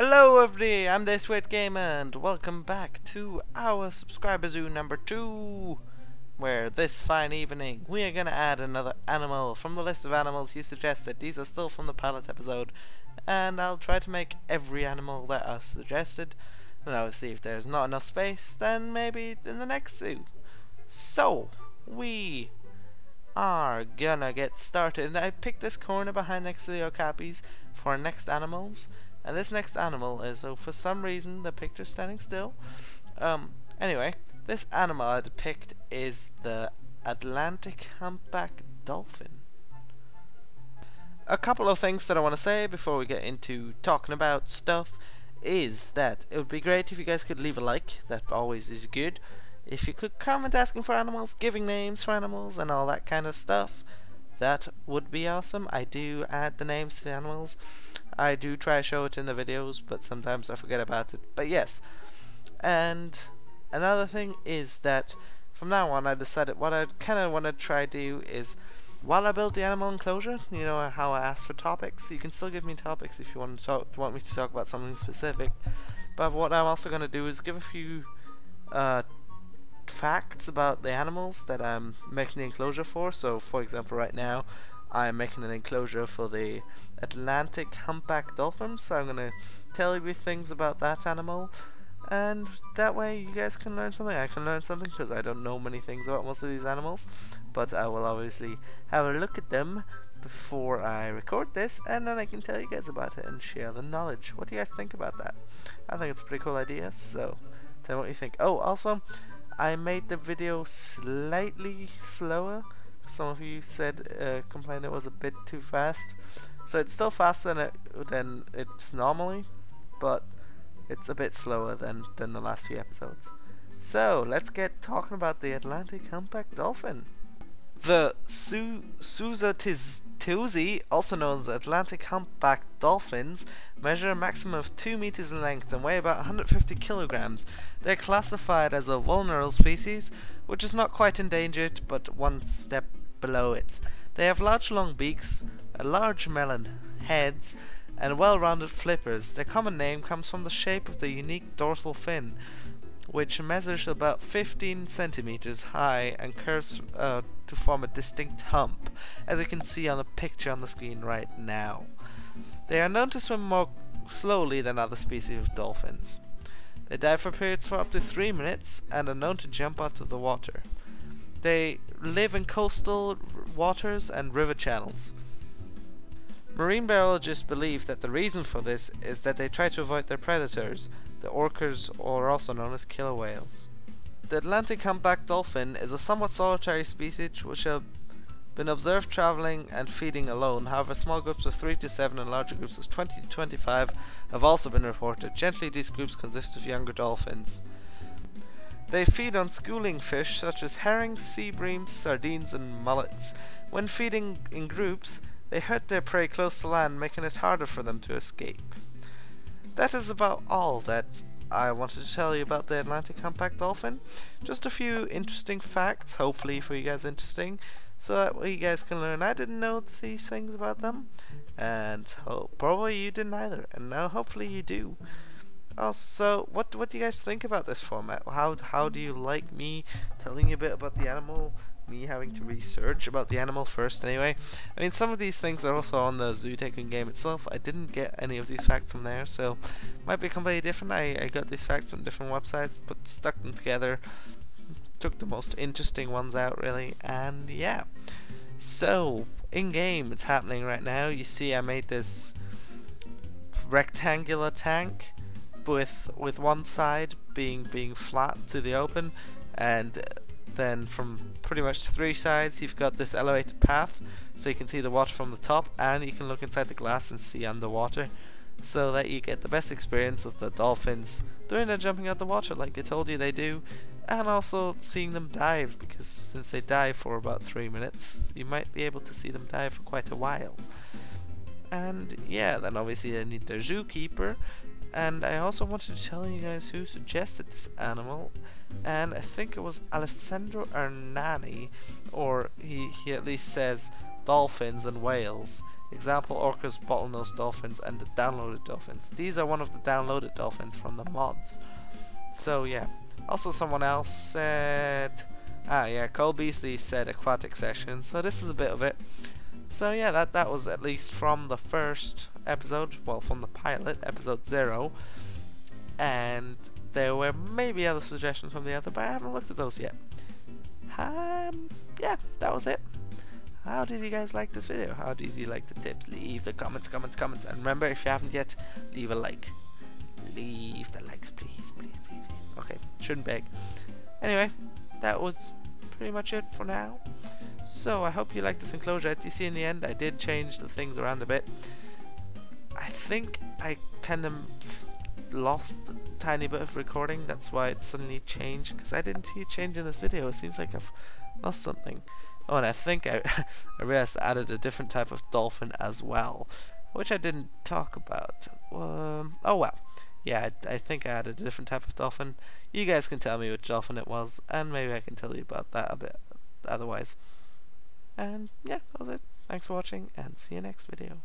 Hello everybody, I'm this Weird Gamer and welcome back to our subscriber zoo number 2 where this fine evening we are gonna add another animal from the list of animals you suggested. These are still from the pilot episode and I'll try to make every animal that are suggested and obviously if there's not enough space then maybe in the next zoo. So, we are gonna get started and I picked this corner behind next to the okapis for our next animals and this next animal is, so for some reason, the picture's standing still. Um, anyway, this animal I depict is the Atlantic humpback dolphin. A couple of things that I want to say before we get into talking about stuff is that it would be great if you guys could leave a like, that always is good. If you could comment asking for animals, giving names for animals, and all that kind of stuff, that would be awesome. I do add the names to the animals. I do try to show it in the videos, but sometimes I forget about it. But yes, and another thing is that from now on I decided what I kind of want to try to do is while I build the animal enclosure, you know how I ask for topics, you can still give me topics if you want to talk, want me to talk about something specific. But what I'm also going to do is give a few uh, facts about the animals that I'm making the enclosure for. So, for example, right now I'm making an enclosure for the Atlantic humpback dolphin, so I'm going to tell you things about that animal, and that way you guys can learn something. I can learn something because I don't know many things about most of these animals, but I will obviously have a look at them before I record this, and then I can tell you guys about it and share the knowledge. What do you guys think about that? I think it's a pretty cool idea, so tell me what you think. Oh, also, I made the video slightly slower some of you said uh, complained it was a bit too fast. So it's still faster than, it, than it's normally, but it's a bit slower than, than the last few episodes. So let's get talking about the Atlantic humpback dolphin. The Su Sousa teuszii, also known as Atlantic humpback dolphins, measure a maximum of 2 meters in length and weigh about 150 kilograms. They're classified as a vulnerable species, which is not quite endangered, but one step below it. They have large long beaks, a large melon heads, and well-rounded flippers. Their common name comes from the shape of the unique dorsal fin, which measures about 15 centimeters high and curves uh, to form a distinct hump, as you can see on the picture on the screen right now. They are known to swim more slowly than other species of dolphins. They dive for periods for up to 3 minutes and are known to jump out of the water. They live in coastal waters and river channels. Marine biologists believe that the reason for this is that they try to avoid their predators, the orcas or also known as killer whales. The Atlantic humpback dolphin is a somewhat solitary species which have been observed traveling and feeding alone. However, small groups of 3 to 7 and larger groups of 20 to 25 have also been reported. Gently, these groups consist of younger dolphins. They feed on schooling fish such as herrings, sea breams, sardines, and mullets. When feeding in groups, they hurt their prey close to land, making it harder for them to escape. That is about all that I wanted to tell you about the Atlantic humpback dolphin. Just a few interesting facts, hopefully for you guys interesting, so that way you guys can learn. I didn't know these things about them, and probably you didn't either, and now hopefully you do. Also, what what do you guys think about this format? How how do you like me telling you a bit about the animal? Me having to research about the animal first, anyway. I mean, some of these things are also on the Zoo Tycoon game itself. I didn't get any of these facts from there, so might be completely different. I, I got these facts from different websites, but stuck them together. Took the most interesting ones out, really, and yeah. So, in game, it's happening right now. You see, I made this rectangular tank with with one side being being flat to the open and then from pretty much three sides you've got this elevated path. So you can see the water from the top and you can look inside the glass and see underwater so that you get the best experience of the dolphins doing their jumping out the water like I told you they do and also seeing them dive because since they dive for about three minutes you might be able to see them dive for quite a while. And yeah then obviously they need their zookeeper and I also wanted to tell you guys who suggested this animal, and I think it was Alessandro Ernani, or he, he at least says dolphins and whales. example orcas, bottlenose dolphins, and the downloaded dolphins. These are one of the downloaded dolphins from the mods. So yeah. Also someone else said Ah yeah, Cole Beasley said aquatic session, so this is a bit of it. So yeah, that that was at least from the first episode, well from the pilot, episode zero. And there were maybe other suggestions from the other, but I haven't looked at those yet. Um, yeah, that was it. How did you guys like this video? How did you like the tips? Leave the comments, comments, comments. And remember, if you haven't yet, leave a like. Leave the likes, please, please, please. please. Okay, shouldn't beg. Anyway, that was pretty much it for now. So, I hope you like this enclosure. You see in the end, I did change the things around a bit. I think I kind of lost a tiny bit of recording. That's why it suddenly changed. Because I didn't see it change in this video. It seems like I've lost something. Oh, and I think I, I realized I added a different type of dolphin as well. Which I didn't talk about. Um, oh well yeah, I, I think I added a different type of dolphin. You guys can tell me which dolphin it was, and maybe I can tell you about that a bit otherwise. And yeah, that was it. Thanks for watching, and see you next video.